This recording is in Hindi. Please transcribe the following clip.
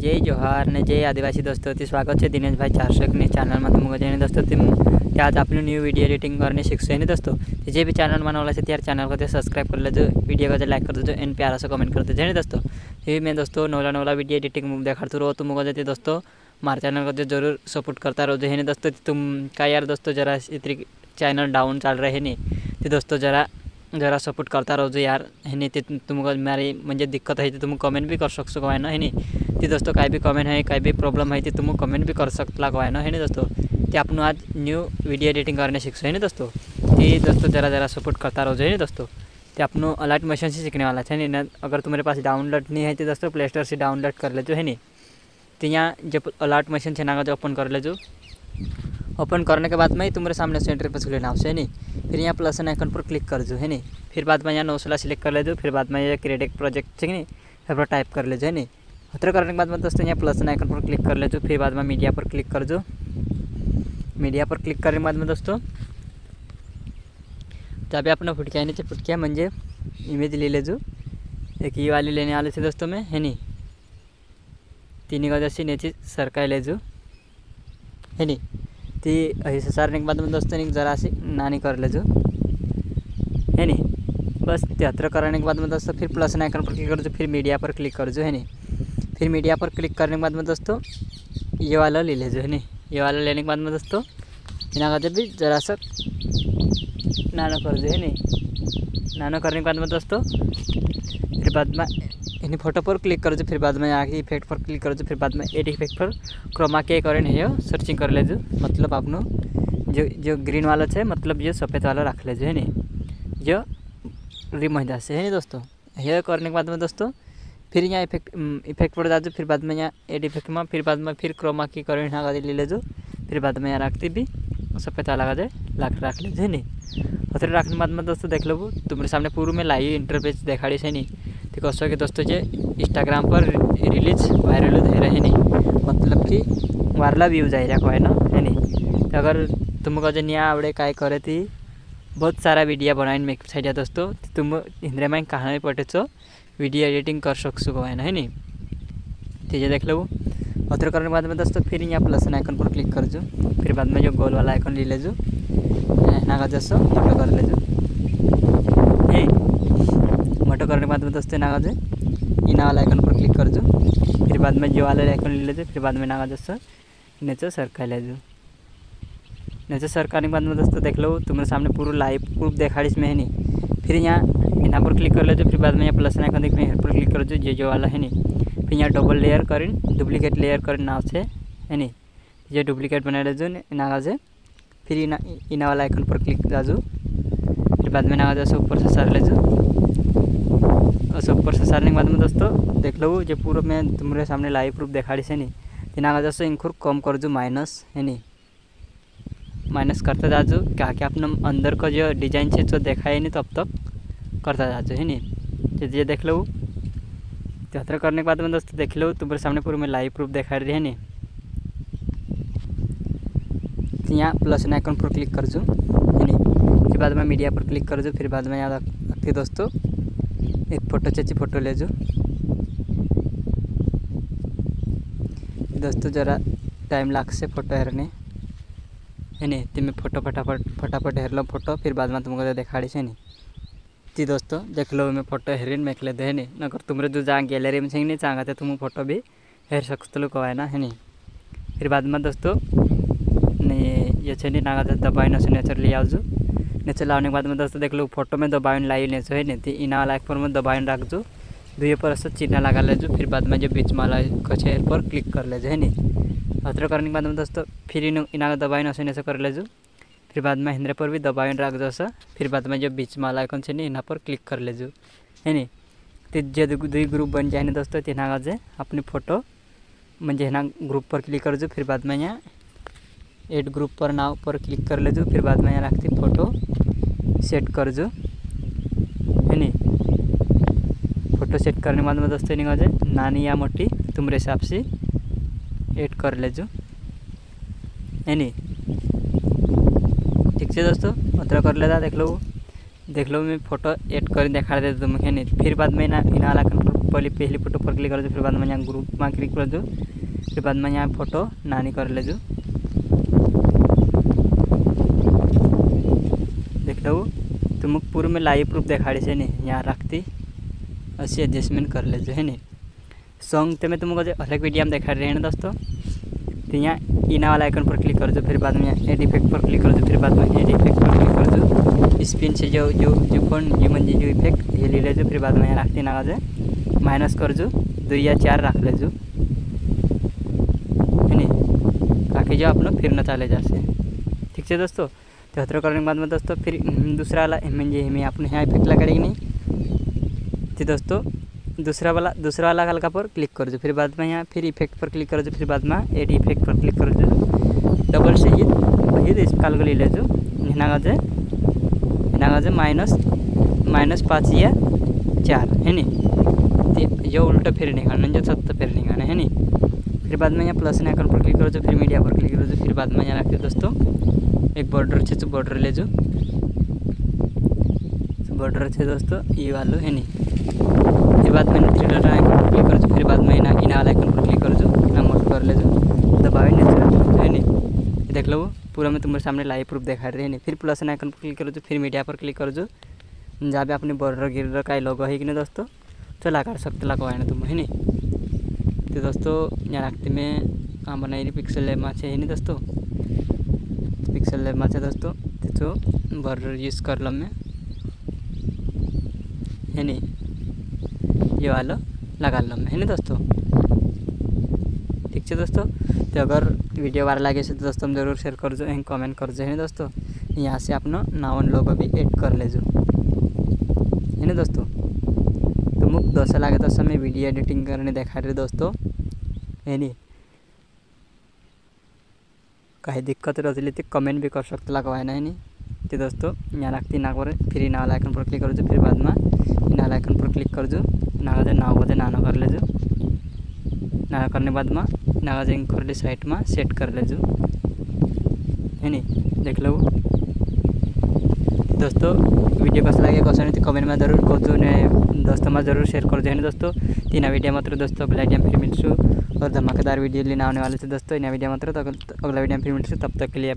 जय जोहार ने जय आदिवासी दोस्तों ते स्वागत છે દિનેશ ભાઈ ચારસકની ચેનલમાં તમારું જઈને દોસ્તો आज अपनी new video editing video editing કરવાની શીખશું એને દોસ્તો જે બી ચેનલ બનાવેલા છે ત્યારે ચેનલ को सब्सक्राइब कर लेજો वीडियो को लाइक कर दो एंड प्यारा से कमेंट कर दो जय दोस्तों। ये मैं दोस्तों नौला नौला वीडियो एडिटिंग देखा तो रहो तुम मुझे देते दोस्तों हमारे चैनल को ज़रूर सपोर्ट करता रहो जो है ना दोस्तों तुम का यार दोस्तों जरा इतनी चैनल डाउन चल रहे है तो दोस्तों जरा जरा सपोर्ट करता रहो जो यार है नहीं ते तुमको मेरी मुझे दिक्कत है तो तुम कमेंट भी कर सकते हो ना, है नहीं? तो दोस्तों कहीं भी कमेंट है, कहीं भी प्रॉब्लम है तो तुम कमेंट भी कर सकता हो ना, है नहीं दोस्तों? तो आप आज न्यू वीडियो एडिटिंग करने सीखो है ना दोस्तों? ये दोस्तों जरा जरा सपोर्ट करता रहो जो है ना दोस्तों? ते अपन अलर्ट मशीन से सीखने वाला है नहीं अगर तुम्हारे पास डाउनलोड नहीं है तो दोस्तों प्ले स्टोर से डाउनलोड कर लेजो, है नहीं? तो यहाँ जब अलर्ट मशीन से ना जो ओपन कर लेजो। ओपन करने के बाद में ही तुम्हारे सामने सेंटर पर खुले नाव से नहीं? फिर यहाँ प्लस एन आइकन पर क्लिक कर जो है नहीं? फिर बाद में यहाँ नौ नौसला सिलेक्ट कर ले लेजो, फिर बाद में ये क्रेडिट प्रोजेक्ट है नहीं? फिर पर टाइप कर लेजो, है नहीं? उतर करने के बाद में दोस्तों यहाँ प्लस आइकन पर क्लिक कर लेजो, फिर बाद में मीडिया पर क्लिक कर जो मीडिया पर क्लिक करने के बाद में दोस्तों तब अपना फुटकिया नीचे फुटकिया मंजे, इमेज ले ले जो एक ये वाली लेने वाले थे दोस्तों में, है नहीं? तीन गजाशी नीचे सरका ले जो है नहीं? ती ऐसे सारने के बाद में दोस्तों जरा सी नानी कर लेजो। है नहीं? बस त्यात्र कराने के बाद में दोस्तों फिर प्लस आइकन पर क्लिक कर जो फिर मीडिया पर क्लिक कर, जो है नहीं? फिर मीडिया पर क्लिक करने के बाद में दोस्तों ये वाला ले लेजो, है नहीं? ये वाला लेने के बाद में दोस्तों इना का भी जरा सा नानो कर दो है नानो करने के बाद में दोस्तों फिर बाद में इन्हीं फ़ोटो पर क्लिक कर दो फिर बाद में आगे इफ़ेक्ट पर क्लिक कर फिर बाद में एड इफ़ेक्ट पर क्रोमा के करें है सर्चिंग कर लेजो मतलब आपनो जो जो ग्रीन वाला है मतलब जो सफ़ेद वाला रख लेजो है नहीं जो रिमहिदा से है नहीं दोस्तों यह करने के बाद में दोस्तों फिर यहाँ इफ़ेक्ट इफ़ेक्ट पर जाजो फिर बाद में यहाँ एड इफ़ेक्ट में फिर बाद में फिर क्रोमा की करें यहाँ ले लेजो फिर बाद में यहाँ रखती भी सफ़ेद वाला का जाए लाख रख है नहीं। फिर रखने बाद में दोस्तों देख लो, तुम्हारे सामने पूर्व में लाइव इंटरफेस देखाड़ी से नहीं। तो कसो कि दोस्तों जे इंस्टाग्राम पर रिलीज़ वायरल हो रहे मतलब कि वारला व्यू जाए रहा है ना, है नहीं। तो अगर तुमको जो नहीं आवड़े काय करे थी, बहुत सारा वीडियो बनाए मेक साइड दोस्तों तो तुम हिंद्रे में कहानी पटेचो वीडियो एडिटिंग कर सकसो है है नहीं। तो ये देख लो। उतर करने के बाद में दोस्तों फिर यहाँ प्लस आइकन पर क्लिक कर जो। फिर बाद में जो गोल वाला आइकन ले लेजो। नागा जसो मोटो कर लेजो। है मोटो करने के बाद में दोस्तों नागा जो इना वाला आइकन पर क्लिक कर जो। फिर बाद में जो वाला आइकन ले लेजो। फिर बाद में नागा जसो, नीचे सरका लेजो नीचे सरकाने के बाद में दोस्तों देख लो, तुम्हारे सामने पूरा लाइव प्रूफ देखा इसमें है नहीं। फिर यहाँ यहाँ पर क्लिक कर लेजो। फिर बाद में यहाँ प्लस आइकन देख यहाँ पर क्लिक कर जो जो वाला है नहीं। फिर यहाँ डबल लेयर करें डुप्लीकेट लेयर करें नाव से, है नहीं ये डुप्लीकेट बना लेजो नागा से, फिर इना इना वाला आइकन पर क्लिक जाजो फिर बाद में नागा जैसे ऊपर से सार लेजो और ऊपर से सारने के बाद में दोस्तों, देख लो जो पूरा मैं तुम्हारे सामने लाइव प्रूफ देखाड़ी से नहीं तो नागा जैसे इंखुर कम कर जो माइनस है नहीं माइनस करते जाजो क्या क्या अपने अंदर का जो डिज़ाइन से जो देखा है नहीं तब तक करता जाजो है तो ये देख लो यात्रा करने के बाद में दोस्तों देख लो तुम्हारे सामने पूरे में लाइव प्रूफ देखा रही है नी। तो यहाँ प्लस आइकन पर क्लिक कर है नहीं फिर बाद में मीडिया पर क्लिक कर जो फिर बाद में यहाँ रखती दोस्तों, एक फ़ोटो चाहिए फ़ोटो ले जो। दोस्तों, ज़रा टाइम लाग से फ़ोटो हेरने। है नी तुम्हें फ़ोटो फटाफट फटाफट हेर लो फ़ोटो फिर बाद में तुमको देखाड़ी से नहीं ती दोस्तों देख लो मैं फ़ोटो हेरिन लेते है नहीं अगर जो जहाँ गैलरी में नहीं चाहते तो तुम फ़ोटो भी हेर सकते कहा ना है नहीं फिर बाद में दोस्तों नहीं ये छे नहीं नागा दबाई न नेचर ले आओ नेचर लाने के बाद में दोस्तों देख लो फ़ोटो में दबाइन लाई नेचो है नहीं इना वाला एक पर में दबाइन रख जो दुए पर ऐसा चिन्ह लगा ले जो फिर बाद में जो बीच वाला कछे पर क्लिक कर ले है नहीं अतर करने के बाद में दोस्तों, फिर इन इना दबाइन नेचर कर ले फिर बाद में हिंद्रेपुर पर भी दबाई रख दस फिर बाद में जो बीच में वाला आइकन से नहीं यहाँ पर क्लिक कर लेजु। है नी तो जो दुई ग्रुप बन जाए दोस्तों तो तेना जे अपनी फ़ोटो मज़े है ग्रुप पर क्लिक कर जो, फिर बाद में यहाँ एड ग्रुप पर नाव पर क्लिक कर ले जो फिर बाद में यहाँ रखते फ़ोटो सेट कर जो। है नी फ़ोटो सेट करने के बाद में दोस्तों जे नानी या मोटी तुम्हारे हिसाब से एड कर ले जो है नी ठीक है दोस्तों उतना कर लेता, देख लो। देख लो, मैं फ़ोटो ऐड कर दिखा तुम्हें है नहीं। फिर बाद में ना, इन वाला पहले, पहली फ़ोटो पर क्लिक कर दो फिर बाद में यहाँ ग्रुप में क्लिक कर दो फिर बाद में यहाँ फ़ोटो नानी कर ले देख लो तुम पूरे में लाइव प्रूफ दिखाड़ी से नहीं, यहाँ रखती। अच्छी एडजस्टमेंट कर ले जो है नहीं। सॉन्ग तो मैं तुमको अलग वीडियो में दिखा रहे हैं ना दोस्तों तो यहाँ इना वाला आइकन पर क्लिक कर दो फिर बाद में यहाँ एड इफ़ेक्ट पर क्लिक कर दो फिर बाद में एड इफ़ेक्ट पर क्लिक कर दो स्पिन से जो जो जो कौन ये मंजी जो इफ़ेक्ट ये ले ले जो फिर बाद में यहाँ रखते ना जाए माइनस कर जो दो या चार रख ले जो है ताकि जो अपना फिर न चले जा ठीक है दोस्तों? तो हथरो करने के बाद में दोस्तों फिर हम्म, दूसरा वाला मंजी हमें अपने यहाँ इफ़ेक्ट लगाएगी नहीं? तो दोस्तों दूसरा वाला दूसरा वाला हल्का पर क्लिक कर दो, फिर बाद में यहाँ फिर इफ़ेक्ट पर क्लिक कर दो, फिर बाद में एड इफ़ेक्ट पर क्लिक कर दो। डबल से ये ये इस काल को ले ले जो। हिना गाजे हिना गाजे माइनस माइनस पाँच या चार, है नी ते जो उल्टा फिर नहीं खाना जो सत्तर फिर नहीं खाना है नी फिर बाद में यहाँ प्लस आइकन पर क्लिक करो जो फिर मीडिया पर क्लिक करो जो फिर बाद में यहाँ रखते दोस्तों। एक बॉर्डर अच्छे से बॉर्डर ले जो। बॉर्डर अच्छे दोस्तों, ये वालो, है नी फिर में थ्री डॉट आइकन पर क्लिक कर दो फिर बाद में इना वाला आइकन पर क्लिक कर मोट कर दबावे नेचुरल है नहीं। ये देख लो, पूरा मैं तुम्हारे सामने लाइव प्रूफ दिखा रहे हैं फिर प्लस आइकन पर क्लिक कर फिर मीडिया पर क्लिक कर जहाँ पे अपने बॉर्डर गिर का लोगो है कि नहीं दोस्तों? तो लगा सकते लगवाए ना तुम, है नहीं? तो दोस्तों, यहाँ रखते में कहाँ बनाई रही पिक्सल लैब में है नहीं दोस्तों? पिक्सल लैब में दोस्तों तो बॉर्डर यूज़ कर लो मैं। है नहीं? ये वाला लगा लो है ना दोस्तों? ठीक है दोस्तों? तो अगर वीडियो बार लगे तो दोस्तों ज़रूर शेयर कर दो एंड कमेंट कर दो है ना दोस्तों? यहाँ से अपना नावन लोगो भी ऐड कर ले जो। है ना दोस्तों? तो मुझ दोस्त लगे तो समय वीडियो एडिटिंग करने देखा रहे दोस्तों। है नहीं कहीं दिक्कत रही तो कमेंट भी कर सकते लगवाए ना, है तो दोस्तों, यहाँ रखती ना करे, फिर इन वाला आइकन पर क्लिक कर दो फिर बाद में इन वाला आइकन पर क्लिक कर जो। नाना करने बाद में नागा जे कर ले साइड में सेट कर ले नहीं? देख लो। दोस्तों वीडियो कैसा लगे कैसा नहीं कमेंट में ज़रूर कह दो ने दोस्तों में ज़रूर शेयर कर दो। ना दोस्तों? तीन वीडियो मात्र दोस्तों, अगला वीडियो फिर मिलसू। और धमाकेदार वीडियो लेने आने वाले थे दोस्तों। इन वीडियो मात्र तो अगला वीडियो फिर मिलसू। तब तक के लिए